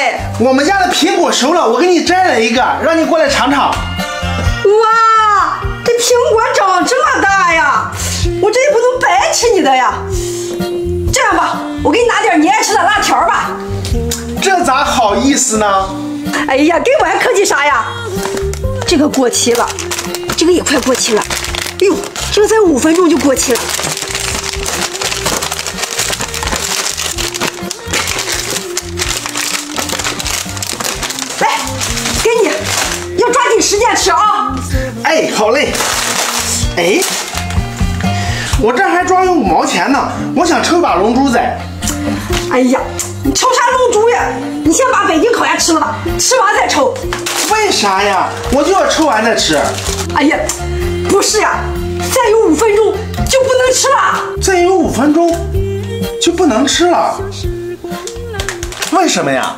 哎，我们家的苹果熟了，我给你摘了一个，让你过来尝尝。哇，这苹果长这么大呀！我这也不能白吃你的呀。这样吧，我给你拿点你爱吃的辣条吧。这咋好意思呢？哎呀，跟我还客气啥呀？这个过期了，这个也快过期了。哎呦，这个才五分钟就过期了。来，给你，要抓紧时间吃啊！哎，好嘞。哎，我这还装有五毛钱呢，我想抽把龙珠仔。哎呀，你抽啥龙珠呀？你先把北京烤鸭吃了吧，吃完再抽。为啥呀？我就要抽完再吃。哎呀，不是呀，再有五分钟就不能吃了。再有五分钟就不能吃了？为什么呀？